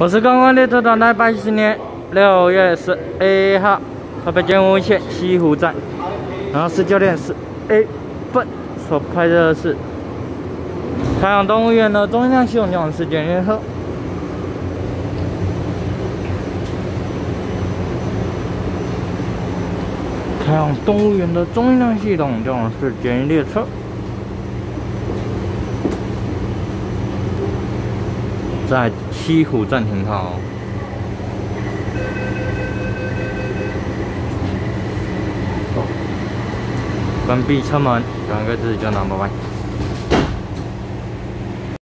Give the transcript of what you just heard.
我是刚刚列车长，在八十年六月十一号，河北建武县西湖站，然后是九点十 A 分所拍的是太阳动物园的中央系统时间联合。太阳动物园的中央系统就是简易列车。在西湖站停靠，关闭车门，两个字就拿拜拜。